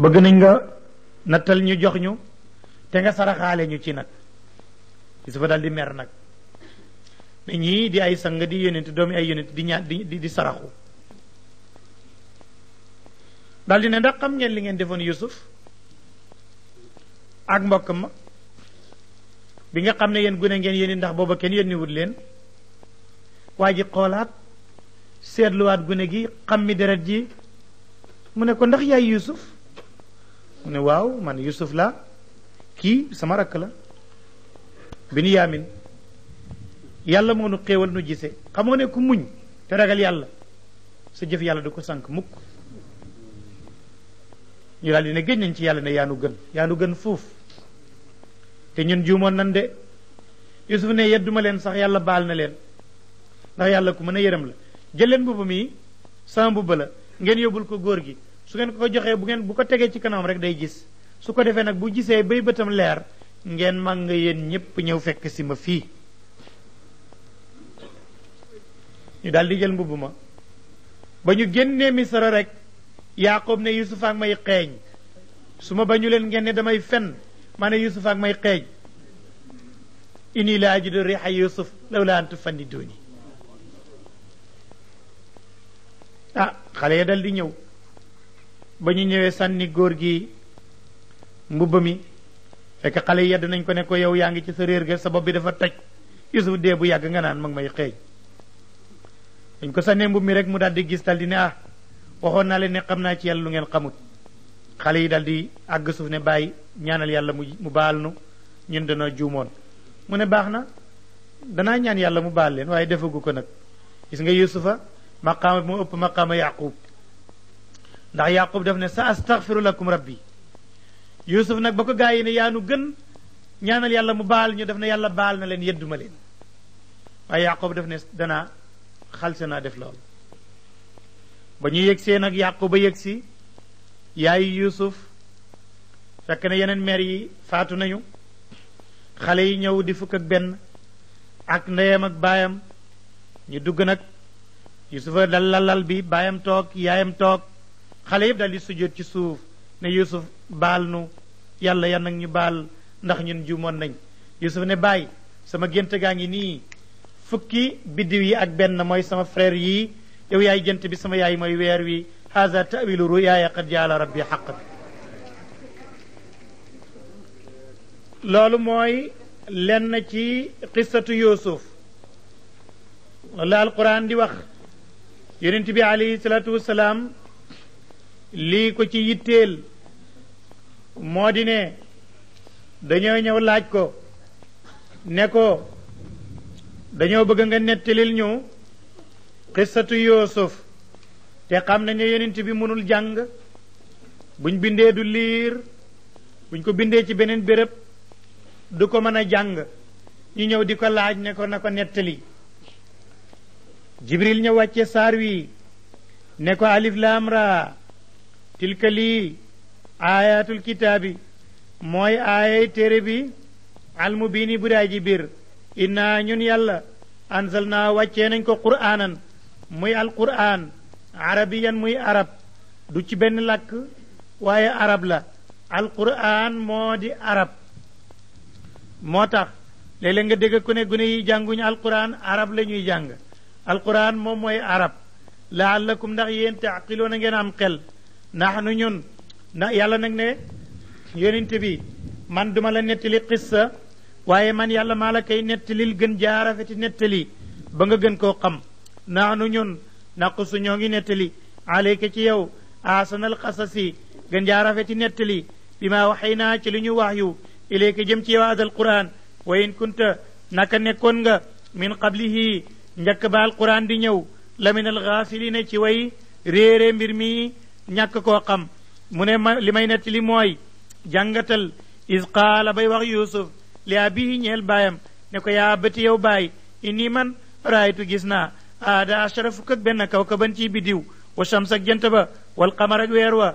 bëgg nañ nga nattal ñu jox ñu te nga saraxaale ñu ci nag Yusufa daal di mer nag ne ñii di ay sang di yonent doomi ay yonent di ñaan di di saraxu daal di ne ndax xam ngeen li ngeen defoon Yusuf ak mbokk ma bi nga xam ne yéen gune ngeen yéen ndax booba kenn yónni wut leen waa ji xoolaat seetluwaat gune gi xam mi deret ji mu ne ko ndax yaay yusuf mu ne waaw man yusuf la kii sama rakk la binyamin yàlla moo nu xéewal nu gisee xamoo ne ku muñ te ragal yàlla sa jëf yàlla du ko sànq mukk ñu daal di ne géej nañ ci yàlla ne yaa nu gën yaa nu gën fuuf te ñun juumoon nan de yusuf ne yedduma leen sax yàlla baal na leen ndax yàlla ku mën a yërëm la jël leen mbubb mi sama mbubb la ngeen yóbbul ko góor gi su ngeen ko joxee bu ngeen bu ko tegee ci kanam rek day gis su ko defee nag bu gisee bay bëtam leer ngeen mag nga yéen ñëpp ñëw fekk si ma fii ñu daal di jël mbubb ma ba ñu génnee misara rek yaqub ne yusuf ak may xeeñ su ma bañu leen ngeen ne damay fen ma ne yusuf ak may xeeñ ini la ajidu riha yusuf lawla an tufanniduni ah xale ya dal di ñëw ba ñu ñëwee sànni góor gi mbubb mi fekk xale yedd nañ ko ne ko yow yaa ngi ci sa réer ga sa bopp bi dafa toj Yuusuf dee bu yàgg nga naan mag may xeeñ dañ ko sànnee mbubb mi rek mu daal di gis dal di ne ah waxoon naa leen ne xam naa ci yàlla lu ngeen xamut xale yi dal di àgg suuf ne bàyyi ñaanal yàlla mu mu baal nu ñun danoo juumoon mu ne baax na danaa ñaan yàlla mu baal leen waaye defagu ko nag gis nga yusufa maqaama bi mu ëpp maqaama yaqub ndax yaqub daf ne sa astaghfiru lakum rabbi yusuf nag ba ko gaa yi ne yaa nu gën ñaanal yàlla mu baal ñu def na yàlla baal na leen yedduma leen waaye yaqub def ne danaa xalse naa def lool ba ñu yëgsee nag yaqub ba yëgsi yaay yusuf fekk na yeneen meer yi faatu nañu xale yi ñëw di fukk ak benn ak ndeyam ak baayam ñu dugg nag yusufa dal lalal bi baayam toog yaayam toog xale yëpp dal di sujjóot ci suuf ne yusuf baal nu yàlla yan nag ñu baal ndax ñun juumoon nañ yusuf ne baay sama gént gaa ngi nii fukki biddiw yi ak benn mooy sama frère yi yow yaay jënt bi sama yaay mooy weer wi haza tawilu ruyaaya qad jaala rabbi xaq bi loolu mooy lenn ci qissatu yusuf la alquran di wax yonent bi alayhi salaatu wasalaam lii ko ci yitteel moo di ne dañoo ñëw laaj ko ne ko dañoo bëgg nga nettalil ñu xissatu yoosuf te xam nañu yonent bi mënul jàng buñ bindee du liir buñ ko bindee ci beneen béréb du ko mën a jàng ñu ñëw di ko laaj ne ko na ko nettali jibril ñëw wàcce saar wi ne ko alif laam raa tilka lii aayatul kitaabi mooy aayay téere bi almu bii ni bu daay ji biir innaa ñun yàlla anzal naa wàccee nañ ko quraanan muy alquraan arabiyan muy arab du ci benn làkk waaye arab la alquraan moo di arab moo tax léeg-léeg nga dégg ku ne gune yi jànguñu alquran arab la ñuy jàng alquran moom mooy arab laallakum ndax yéen taaqiloon a ngeen am xel ndax nu ñun ndax yàlla nag ne yonent bi man duma la nettali qissa waaye man yàlla maa la koy nettalil gën jaarafeti nettali ba nga gën koo xam ndax nu ñun naqsu ñoo ngi nettali aleyka ci yow aasanal xasasi gën jaarafeti nettali bi ma waxee naa ci li ñu wax yu ilayka jëm ci yow hadal quran wa in kunta naka nekkoon nga min qablihi njëkk ba alquran di ñëw la min alxaafilina ci way réere mbir mi ñàkk koo xam mu ne ma li may nett li mooy jàngatal is qaala bay wax yusuf li abihi ñeel baayam ne ko yaa bëti yow baay inni man raaytu gis naa aada ashara fukk ak benn kaw kaban ciy bidiw wa shams ak jant ba wal qamar ak weer wa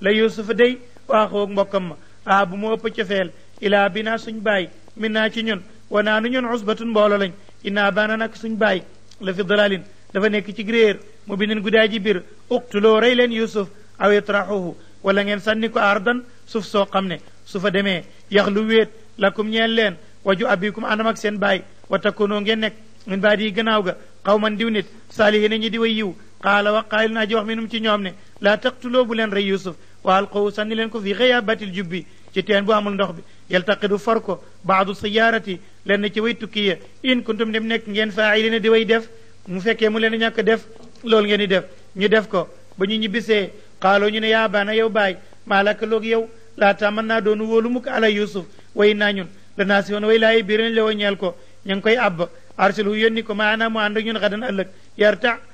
la yusufa day waaxoog mbokkam ma ah bu mu ëpp cofeel ilaa bi naa suñ baay mi naa ci ñun wa naa nu ñun usbatun mboolo lañ inaa baana nag suñ baay la fi dalalin dafa nekk ci gréer mu binin guddaay ji biir uqtuloo rey leen yusuf aw itraxuhu wala ngeen sànni ko ardan suuf soo xam ne su fa demee yax lu wéet lakum ñeen leen waju abikum anam ak seen baay wa takkunoo ngeen nekk min baadi gannaaw ga xaw man diw nit saalihi na ñi di way yiw qaala wa qaayil naa ji wax minum ci ñoom ne laa taqtuloo bu leen rey yusuf wa alqawu sànni leen ko fi xëyaabatil jubbi ci teen bu amul ndox bi yaltaqidu far ko baadu sayaarati leen ci way tukki ya in kuntum dem nekk ngeen faa'ilina di way def mu fekkee mu leen ñàkk def loolu ngeen di def ñu def ko ba ñu ñibbisee xaaloo ñu ne yaa baana yow baay maa laka loog yow laa taaman naa doonu wóolu mukk ala yusuf way naa ñun danaa si woon way laayi biir nañ la wa ñeel ko ña ngi koy àbb arsilhu yónni ko maanaam mu ànd ak ñun xadan ëllëg yarta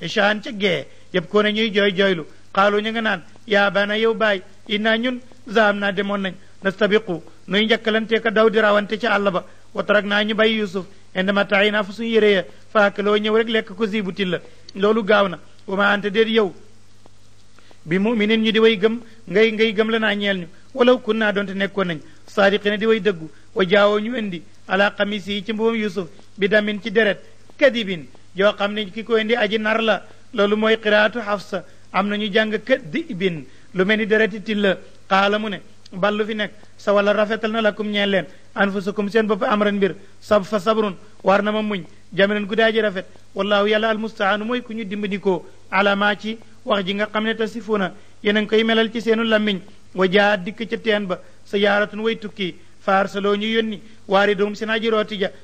ishaan ca gee yëpp ko ne ñuy jooy jooylu xaalu ñu nga naan yaa baana yow baay innaa ñun zaam naa demoon nañ nastabiqu nuy njëkkalante ka daw di rawante ca àll ba wa tarak naa ñu bàyyi yusuf indi ma taay naa fa suñu yére ya faakaloo ñëw rek lekk ko ziibu tilla loolu gaaw na wa ma anta déet yow bi muminin ñu di way gëm ngay ngay gëm la naa ñeel ñu walaw kun naa doonte nekkoon nañ saadiqina di way dëggu wa jaawoo ñu indi ala xamis yi ci mbuum yusuf bi damin ci deret kadibin yoo xam ne ki ko indi aji nar la loolu mooy qiraatu xafsa am na ñu jàng kadibin lu mel ni dereti til la xaala mu ne ballu fi nekk sa wala rafetal na lakum ñeel leen anfusakum seen bopp amran mbir sab fa sabrun war na ma muñ jamilan gu daa ji rafet wallahu yàlla almustaanu mooy ku ñu dimbandikoo alama ci wax ji nga xam ne tasifuuna yéen a ngi koy melal ci seenu lammiñ wa jaa dikk ca teen ba sa yaaratun way tukki faarsaloo ñu yónni waari doom seen aji rooti ja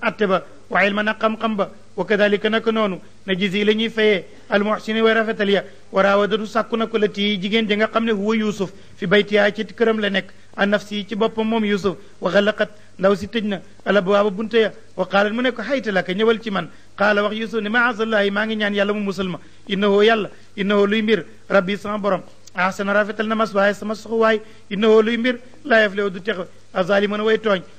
atte ba wa ilman ak xam-xam ba wa kadalika naka noonu na gis yi la ñuy fayee almuhsini way rafetal ya wa raawadatu sàkku na ko la tii jigéen ja nga xam ne huwa yusuf fi baytiyaa ci këram la nekk an nafsi ci boppam moom yusuf wa xalaqat ndaw si tëj na alabwaaba bunte ya wa qaalat mu ne ko xayta laka ñëwal ci man qaala wax yusuf ne maasallahi maa ngi ñaan yàlla mu musal ma innahu yàlla innahu luy mbir rabbi sama borom ahsana rafetal na mas waaye sama soxuwaay innahu luy mbir laa yaflewu du texe azaliman way tooñ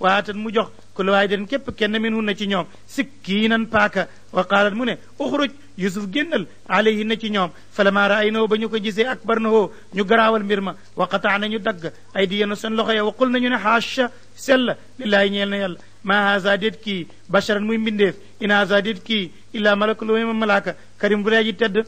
waatan mu jox ku la waay den képp kenn min hun na ci ñoom sikkiinan paaka wa qaalat mu ne uxruj yusuf génnal alayhi na ci ñoom falammaa ra'aynahu ba ñu ko gisee akbarnahu ñu garaawal mbir ma wa qataana ñu dagg ay di yéen seen loxo ya wa qul nañu ne xaasha sell lillaahi ñeel na yàlla maa haza déet kii basharan muy mbindeef in haza déet kii illaa malakun lu ma malaaka karim bu dee ji tedd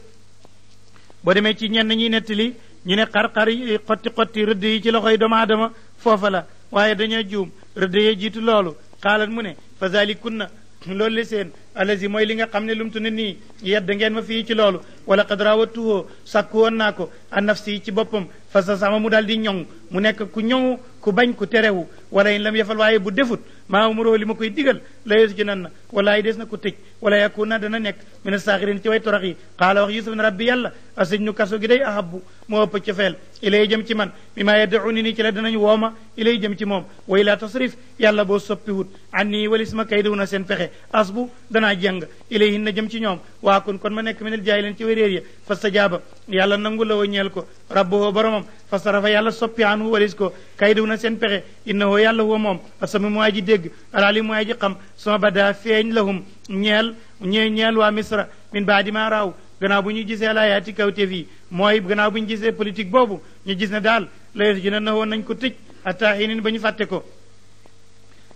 boo demee ci ñenn ñi nettali ñu ne xar-xar yi xotti xotti rëdd yi ci loxoy doomu aadama foofa la waaye dañoo juum rëdd ya jiitu loolu xaalat mu ne fa zalikunna loolu li seen alazi mooy li nga xam ne lumtu ne nii yedd ngeen ma fii ci loolu wala qad raawatuhoo sàkku woon naa ko an nafsi ci boppam fa sa sama mu daal di ñoŋ mu nekk ku ñoŋu ku bañ ku terewu wala in lam yafal waaye bu defut maa umuroo li ma koy digal la yeesu ci nan na walaay des na ko tëj wala yakuna dana nekk mina saaxirin ci way torox yi xaala wax yusuf ne rabbi yàlla asijnu kaso gi day ahabbu moo ëpp cofeel ilay jëm ci man mi maa yaddauni nii ci la danañ wooma ilay jëm ci moom way laa tasrif yàlla boo soppiwut an nii walis ma kay diw na seen pexe asbu danaa jàng ilayhin na jëm ci ñoom waa kon kon ma nekk minel jaay leen ci wéréer ya fastajaaba yàlla nangu la wa ñeel ko rabbuhu boromam fasarafa yàlla soppi anhu walis ko kay diw na seen pexe innahu yàlla huwa moom asami mu aji dégg alaali mu aji xam sama bada feeñ lahum ñeel ñee ñeel waa misra min baadi ma raaw gannaaw bu ñu gisee laayaati kawteef yi mooy gannaaw bu ñu gisee politique boobu ñu gis ne daal la yos ji ne na woon nañ ko tëj ataa inin ba ñu fàtte ko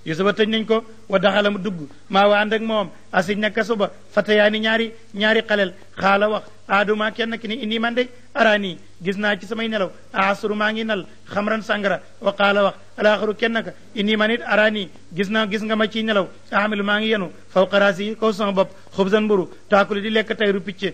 yusufa tëj nañ ko wa daxala mu dugg maa wa ànd ak moom asij na kaso ba fatayaani ñaari ñaari xalel xaala wax aaduma kenn ki ni indi man de araani gis naa ci samay nelaw asuru maa ngi nal xamran sangara wa qaala wax alaaxaru kenn ka indi man it araani gis naa gis nga ma ciy nelaw ahamilu maa ngi yenu fawqa raasi kaw sama bopp xubsan mburu taakuli di lekk tayru picc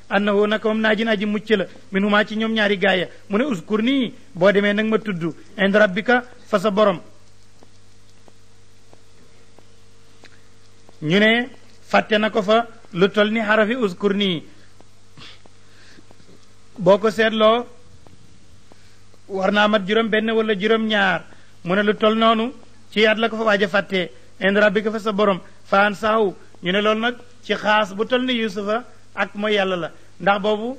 annahu naka moom naajin aji mucc la min huma ci ñoom ñaari gaaya mu ne uskur nii boo demee nag ma tudd ind rabbika fa sa borom ñu ne fàtte na ko fa lu tol ni xarafi uskur nii boo ko seetloo war naa mat juróom benn wala juróom ñaar mu ne lu tol noonu ci yaat la ko fa waaj a fàttee ind rabbika fa sa borom fa an saahu ñu ne loolu nag ci xaas bu tol ni yusufa ak mooy yàlla la ndax boobu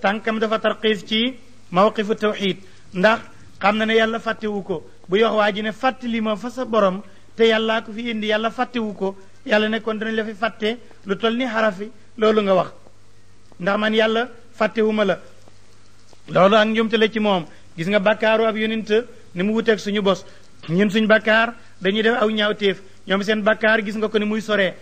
tànkam dafa tarxiis ci mawqifu tawxid ndax xam na ne yàlla fàttewu ko bu yox waa ji ne fàttali ma fa sa borom te yàllaa ko fi indi yàlla fàttewu ko yàlla ne kon danañ la fi fàtte lu toll ni xarafi loolu nga wax ndax man yàlla fàttewuma la loolu ak njumte la ci moom gis nga bàkkaaru ab yonent ni mu wuteeg suñu bos ñun suñ bàkkaar dañuy def aw ñaawteef ñoom seen bàkkaar gis nga ko ni muy soree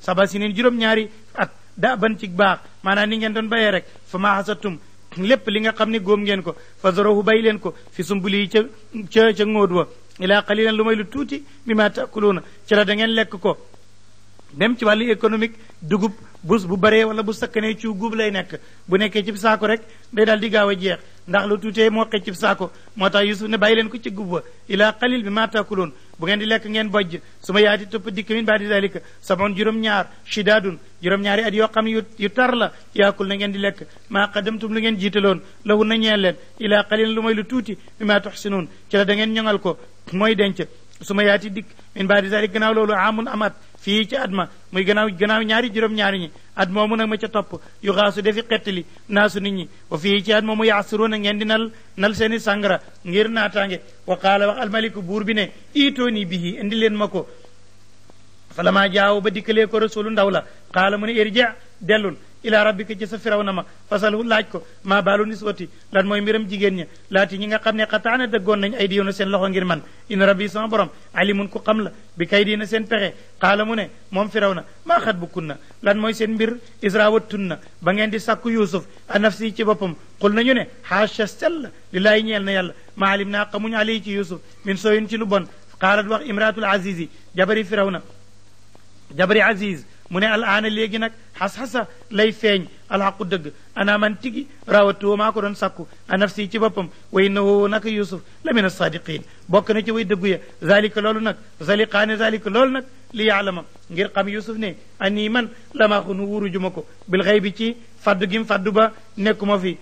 saba si neen juróom-ñaari at da ban ci baax maanaam ni ngeen doon bayee rek fa maa xasatum lépp li nga xam ne góom ngeen ko fa zorohu bay leen ko fi sumbuli yi ca ca ca ngóod wa ilaa qalilan lu may lu tuuti mi ma taakuluuna ci la da ngeen lekk ko même ci wàllu économique dugub bu bu baree wala bu sakkanee ci guub lay nekk bu nekkee ci saako rek day daal di gaaw a jeex ndax lu tuutee moo xëcc ci saako moo tax Yusuf ne bàyyi leen ko ci guub wa ilaa qalil bi maa taakuloon bu ngeen di lekk ngeen bojj suma yaati topp dikk min baadi dalika sabon juróom-ñaar shidaadun juróom-ñaari at yoo xam ne yu yu tar la yaakul na ngeen di lekk maa qadamtum lu ngeen jiitaloon lahu na ñeel leen ilaa qalil lu mooy lu tuuti mi maa tuxsinuun ci la da ngeen ñoŋal ko mooy denc suma yaati dikk min baadi dalika gannaaw loolu amun amat fii ci at ma muy gannaaw gannaaw ñaari juróom-ñaari ñi at moomu nag ma ca topp yu xaasu defi xettali naasu nit ñi wa fii ci at moomu yaasiruuna ngeen di nal nal seeni sàngara ngir naataange wa qaala wax almaliku buur bi ne iitooni bihi indi leen ma ko falammaa jaahu ba dikkalee ko rasulu ndaw la qaala mu ne irji dellul ilaa rabbika ci sa firaw na ma fasalhu laaj ko maa baalu niswati lan mooy mbiram jigéen ña laati ñi nga xam ne xataana dëggoon nañ ay di yoonu seen loxo ngir man in rabbi sama borom alimun ku xam la bi kay diina seen pexe xaala mu ne moom firaw na maa xat bu kunna lan mooy seen mbir isra wattun na ba ngeen di sàkku yuusuf a nafsi ci boppam xul nañu ne xaasha sell lillahi ñeel na yàlla ma alim naa xamuñ alay ci yusuf min sooyin ci lu bon qaalat wax imraatul azizi jabari firawna jabari aziz mu ne al aana léegi nag xas-xasa lay feeñ alxaqu dëgg ana man tigi raawatuwoo maa ko doon sakku a nafsi ci boppam wa innahu naka yusuf la min assaadiqin bokk na ci way dëggu ya zalika loolu nag zaliqaane zalika loolu nag li yaalama ngir xam yusuf ne ani man lama xunu wuuru juma ko bil xëy bi ci faddu gim faddu ba nekkuma fi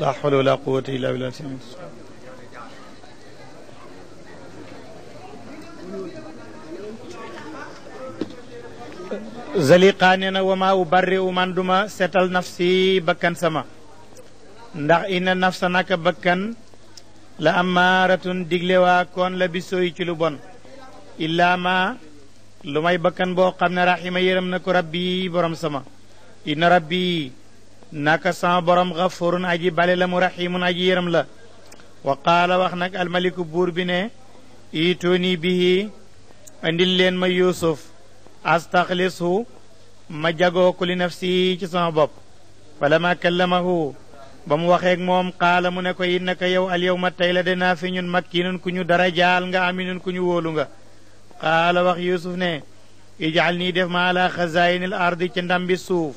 la hawla wala quwwata illa billah zaliqa nee na wama ubarri u man duma seetal nafsi bakkan sama ndax inna nafsa naka bakkan la amaaratun digle waa koon la bi sooy ci lu bon illaa ma lu may bakkan boo xam ne raxima yërëm na ko rabbi borom sama inna rabbi naka sama borom xafurun aji bale la mu raximun aji yërëm la wa qaala wax nag almaliku buur bi ne iitooni bihi indil leen ma yuusuf astaxlisu ma jagoo ko li nafsi ci sama bopp falama kallamahu ba mu waxeeg moom qaala mu ne ko innaka yow al yow ma tey la de naa fi ñun mat kii nun ku ñu dara jaal nga ami nun ku ñu wóolu nga qaala wax yuusuf ne ijaal nii def ma ala xazaayinil ardi ci ndambi suuf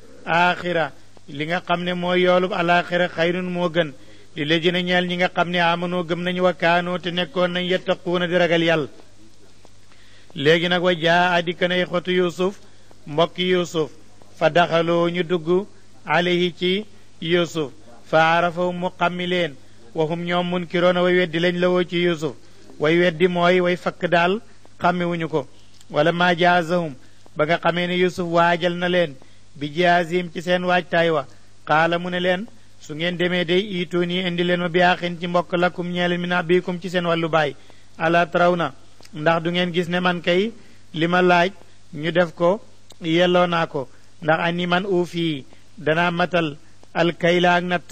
axira li nga xam ne mooy yoolub alaxira xayrun moo gën li la jëna ñeel ñi nga xam ne amanoo gëm nañu wa kaanoo te nekkoon nañ yettaquuna di ragal yàlla léegi nag wa jaa a dikk na ixwatu yusuf mbokki yusuf fa daxaloo ñu dugg alayhi ci yusuf fa arafahum mu xammi leen waxum ñoom mun kiroona way weddi lañ la woo ci yusuf way weddi mooy way fakk daal xammiwuñu ko wala maa jaazahum ba nga xamee ne yusuf waajal na leen bi jihaazihim ci seen waajtaay wa qaala mu ne leen su ngeen demee day iitoo nii indi leen ma bi axin ci mbokk lakum ñeeleen min abikum ci seen wàllu baay ala taraw na ndax du ngeen gis ne man kay li ma laaj ñu def ko yelloo naa ko ndax ani man uufi danaa matal alkayla ak natt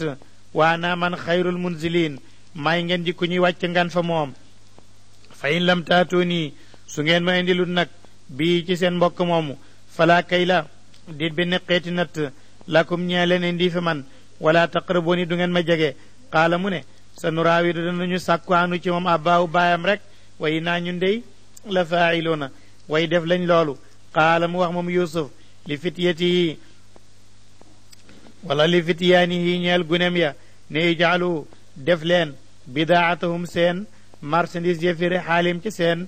waa naa man xayrul munzilin may ngeen ji ku ñuy wàcc ngan fa moom fa in lam taatoo nii su ngeen ma indilut nag bii ci seen mbokk moomu falaa kay la déet benn xeeti natt lakum ñee leen indi fi man wala taqrabooni du ngeen ma jege xaala mu ne sa nuraawidu danañu sàkku anu ci moom abbaawu baayam rek way naa ñun dey la faa'iluuna way def lañ loolu qaala mu wax moom yusuf li fityatihi wala li fityaanihi ñeel gunem ya ne ijaalu def leen bidaatahum seen marchandise ya fi rixaalim ci seen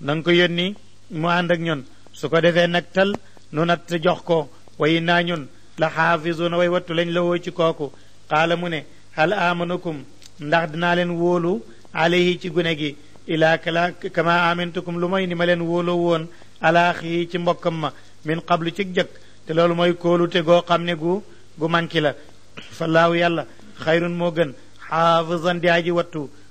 na nga ko yónni mu ànd ak ñun su ko defee nag tal nu natt jox ko way naa ñun la xaafisuuna way wattu lañ la woo ci kooku qaala mu ne hal amanukum ndax dinaa leen wóolu alayhi ci gune gi ilaa kala kama amintukum lu mooy ni ma leen wóoloo woon alaaxi ci mbokkam ma min qablu ci jëkk te loolu mooy kóolute goo xam ne gu gu manki la fallaahu yàlla xayrun moo gën xaafizan di aji wattu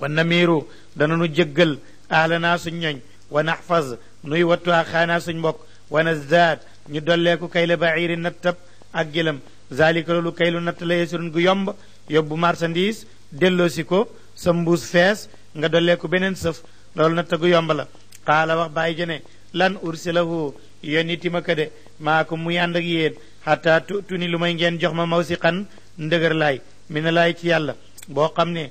wa namiiru dana nu jëggal ahlanaa suñ ñoñ wa naxfaz nuy wattu axaanaa suñ mbokk wa nazdaad ñu dolleeku kay la baciiri nattab ak gëlam zalika loolu kay lu natt la yesurun gu yomb yóbbu marchandise delloosi ko sa mbuus fees nga dolleeku beneen sëf loolu natt gu yomb la qaala wax bàyyi jene lan ursilahu yónni tima ka de maa ko muy ànd ak yéen xataa tu ni lu may ngeen jox ma mawsiqan ndëgër laay mi ne laay ci yàlla boo xam ne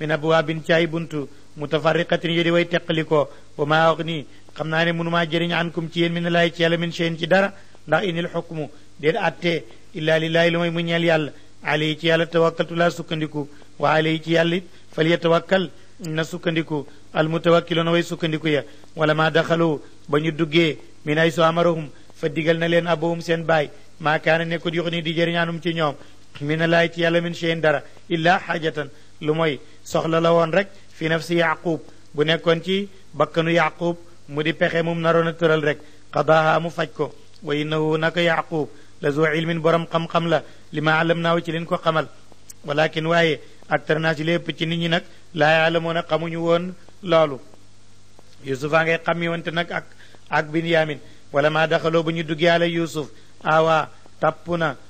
min abwaabin ci ay buntu mutafarriqatin yu di way teqalikoo wa maa wax nii xam naa ne mënumaa jëriñ ankum ci yéen min laay ci yàlla min shay'in ci dara ndax inil xukmu déet attee illaa lillaahi lu may mu ñeel yàlla alayhi ci yàlla tawakkaltu laa sukkandiku wa alayhi ci yàlla it fal yatawakkal na sukkandiku al mutawakkiloona way sukkandiku ya wala maa daxalu ba ñu duggee min ay su amarahum fa digal na leen abowum seen baay maa kaana nekkut yox nii di jëriñaanum ci ñoom mi na laay ci yàlla min shay'in dara illaa xaajatan lu mooy soxla la woon rek fi nafsi yaqub bu nekkoon ci bakkanu yaqub mu di pexe mum naroon a tëral rek qadaaha mu faj ko wa innahu naka yaqub la zu ilmin borom xam-xam la li ma alam naaw ci leen ko xamal walakin waaye aktar naa ci lépp ci nit ñi nag laa yaalamoon a xamuñu woon loolu yusufa ngay xammi wante nag ak ak binyamin wala maa daxaloo bu ñu dugg yàlla yusuf awa tapp na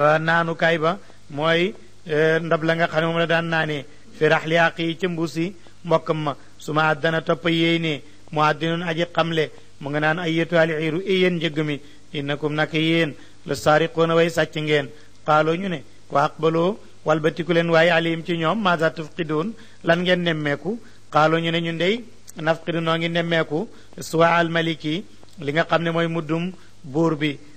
euh, naanukaay ba mooy euh, ndab la nga xam ne moom la daan naanee fi raxliyaaq yi ca mbuusi mbokkam ma su ma àddana topp yéy ne mu àddinoon aji xamle mu nga naan ay yetu ali iiru i yéen njëgg mi innakum naka yéen la saariqoona way sàcc ngeen xaaloo ñu ne wa aqbaloo walbatiku leen waaye alayhim ci ñoom maasa tufqidoon lan ngeen nemmeeku xaaloo ñu ne ñu ndey nafqidu noo ngi nemmeeku suwa al maliki li nga xam ne mooy muddum buur bi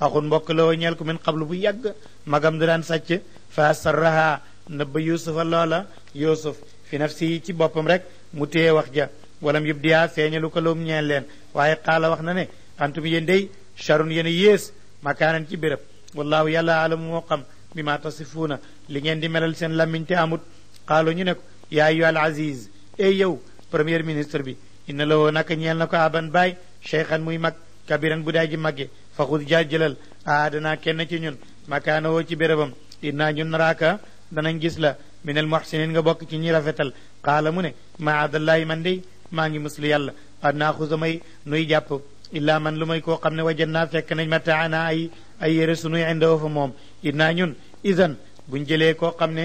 axun mbokk la woo ñeel ko min xablu bu yàgg magam da daan sàcc fa sarraha nëbba yuusufa loola yuusuf fi nafsi ci boppam rek mu téye wax ja walam yëpp diyaa feeñalu ko loom ñeel leen waaye xaala wax na ne antum yéen day charun yéen a yées makaanan ci béréb wallaahu yàlla alamu moo xam bi ma tasifuuna li ngeen di melal seen làmmiñ te amut xaalu ñu ne ko yaa ayyuha al aziz ey yow premier ministre bi inna lawoo naka ñeel na ko aban baay cheikhan muy mag kabiran bu daa ji màgge fa xud jaa jëlal aadanaa kenn ci ñun makaana woo ci bérébam innaa ñun naraaka danañ gis la minal muhsinin nga bokk ci ñi rafetal qaala mu ne maadallaahi man dey maa ngi muslu yàlla an naaxusa may nuy jàpp illaa man lu may koo xam ne wajan naa fekk nañ mataana ay ay yére sunuy indoo fa moom innaa ñun isan buñ jëlee koo xam ne